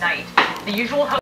night. The usual host